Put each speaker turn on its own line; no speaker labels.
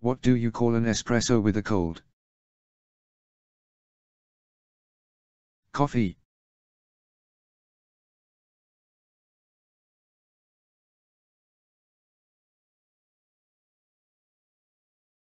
What do you call an espresso with a cold?
Coffee.